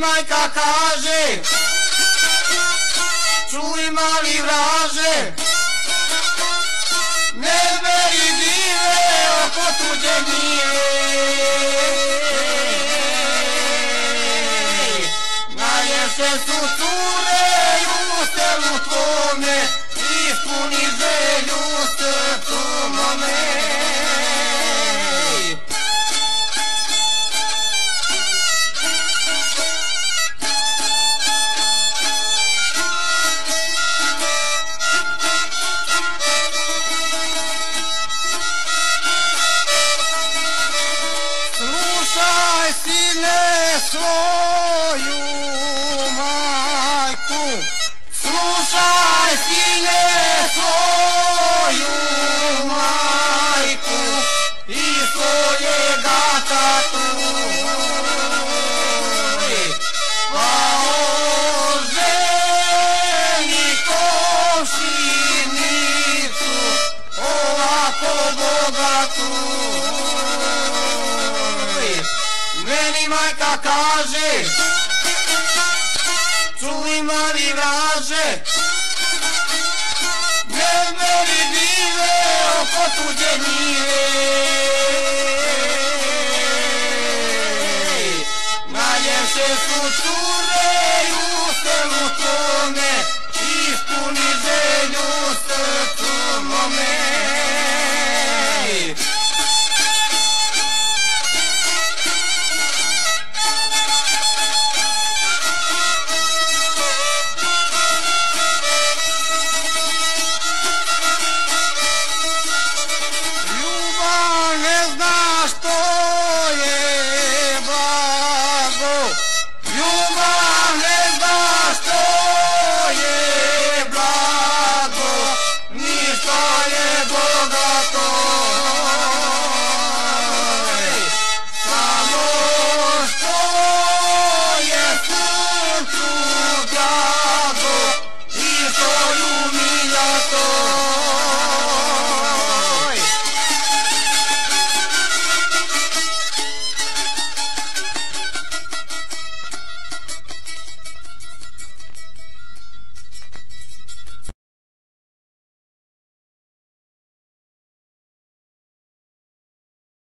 majka kaže. Čuj mali vraže? Ne veri dive oko tuđe njive jesen su tu Silencio. neka kaže. Čuli mali vraže. Ne meri dive oko tuđe nive Najljepše su čure u selu